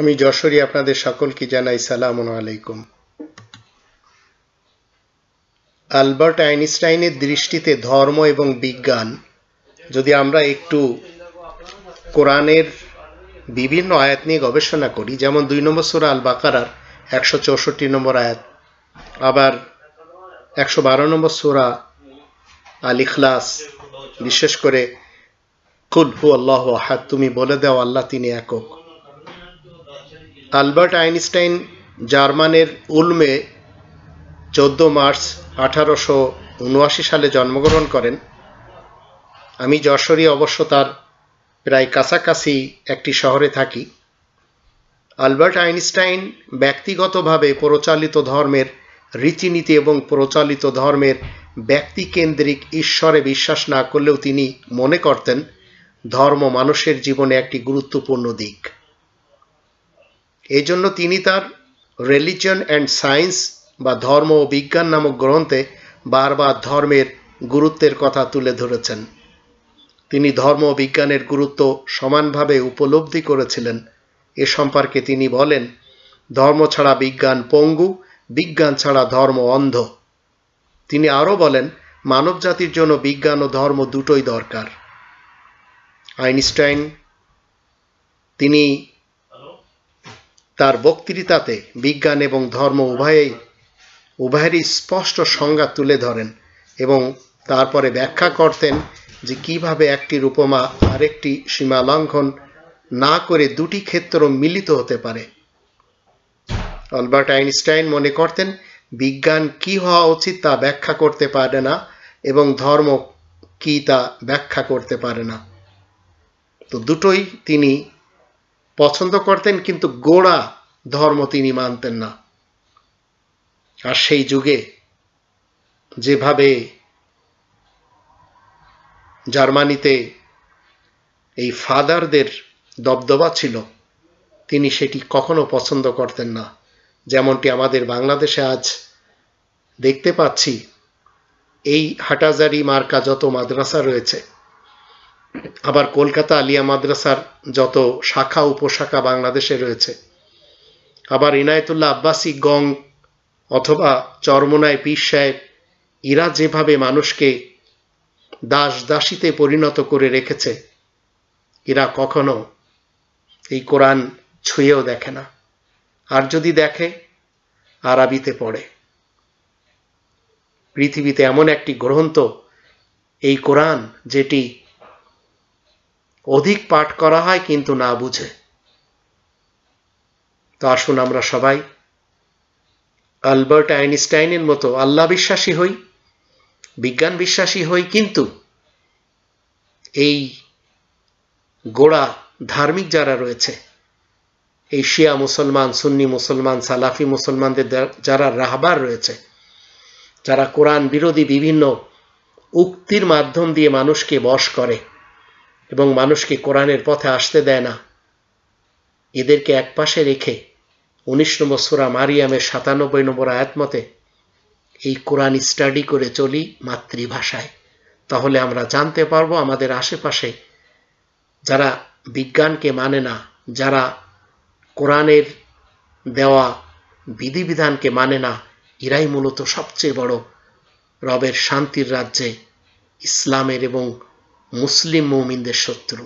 আমি যশোরী আপনাদের সকলকে জানাই সালাম আলাইকুম। আলবার্ট আইনস্টাইনের দৃষ্টিতে ধর্ম এবং বিজ্ঞান, যদি আমরা একটু কোরআনের বিভিন্ন আয়াত নিয়ে গবেষণা করি, যেমন দুই নম্বর সুরা আল বাকারার একশো চৌষট্টি নম্বর আয়াত, আবার একশো বারো নম্বর সুরা আল ইখলাস বিশেষ করে, কুল হু আল্লাহ হাত তুমি বলে দাও, আল্লাহ তিনি একক। আলবার্ট আইনস্টাইন জার্মানের উলমে চোদ্দ মার্চ আঠারোশো উনআশি সালে জন্মগ্রহণ করেন। আমি যশোরী অবশ্য তার প্রায় কাছাকাছি একটি শহরে থাকি। আলবার্ট আইনস্টাইন ব্যক্তিগতভাবে প্রচালিত ধর্মের রীতিনীতি এবং প্রচালিত ধর্মের ব্যক্তিকেন্দ্রিক ঈশ্বরে বিশ্বাস না করলেও তিনি মনে করতেন, ধর্ম মানুষের জীবনে একটি গুরুত্বপূর্ণ দিক। এই জন্য তিনি তার রিলিজন অ্যান্ড সায়েন্স বা ধর্ম ও বিজ্ঞান নামক গ্রন্থে বারবার ধর্মের গুরুত্বের কথা তুলে ধরেছেন। তিনি ধর্ম ও বিজ্ঞানের গুরুত্ব সমানভাবে উপলব্ধি করেছিলেন। এ সম্পর্কে তিনি বলেন, ধর্ম ছাড়া বিজ্ঞান পঙ্গু, বিজ্ঞান ছাড়া ধর্ম অন্ধ। তিনি আরও বলেন মানব জাতির জন্য বিজ্ঞান ও ধর্ম দুটোই দরকার। আইনস্টাইন তিনি তার বক্তৃতাতে বিজ্ঞান এবং ধর্ম উভয়েই, উভয়েরই স্পষ্ট সংজ্ঞা তুলে ধরেন এবং তারপরে ব্যাখ্যা করতেন যে কীভাবে একটির উপমা আরেকটি সীমা লঙ্ঘন না করে দুটি ক্ষেত্র মিলিত হতে পারে। আলবার্ট আইনস্টাইন মনে করতেন, বিজ্ঞান কি হওয়া উচিত তা ব্যাখ্যা করতে পারে না এবং ধর্ম কি তা ব্যাখ্যা করতে পারে না। তো দুটোই তিনি পছন্দ করতেন, কিন্তু গোড়া ধর্ম তিনি মানতেন না। আর সেই যুগে যেভাবে জার্মানিতে এই ফাদারদের দবদবা ছিল, তিনি সেটি কখনো পছন্দ করতেন না। যেমনটি আমাদের বাংলাদেশে আজ দেখতে পাচ্ছি, এই হাটাজারি মার্কা যত মাদ্রাসা রয়েছে আবার কলকাতা আলিয়া মাদ্রাসার যত শাখা উপশাখা বাংলাদেশে রয়েছে, আবার ইনায়তুল্লাহ আব্বাসী গং অথবা চরমনায় পীর সাহেব, ইরা যেভাবে মানুষকে দাস দাসীতে পরিণত করে রেখেছে এরা কখনো এই কোরআন ছুঁয়েও দেখে না। আর যদি দেখে, আরবিতে পড়ে। পৃথিবীতে এমন একটি গ্রন্থ, এই কোরআন, যেটি অধিক পাঠ করা হয় কিন্তু না বুঝে। তো আসুন আমরা সবাই আলবার্ট আইনস্টাইনের মতো আল্লাহ বিশ্বাসী হই, বিজ্ঞান বিশ্বাসী হই, কিন্তু এই গোড়া ধার্মিক যারা রয়েছে, এই শিয়া মুসলমান, সুন্নি মুসলমান, সালাফি মুসলমানদের যারা রাহবার রয়েছে, যারা কোরআন বিরোধী বিভিন্ন উক্তির মাধ্যম দিয়ে মানুষকে বশ করে এবং মানুষকে কোরআনের পথে আসতে দেয় না। এদেরকে একপাশে রেখে উনিশ নম্বর সুরা মারিয়ামের সাতানব্বই নম্বর আয়াত মতে এই কোরআন স্টাডি করে চলি মাতৃভাষায়। তাহলে আমরা জানতে পারব আমাদের আশেপাশে যারা বিজ্ঞানকে মানে না, যারা কোরআনের দেওয়া বিধিবিধানকে মানে না, এরাই মূলত সবচেয়ে বড় রবের শান্তির রাজ্যে ইসলামের এবং মুসলিম মৌমিনদের শত্রু।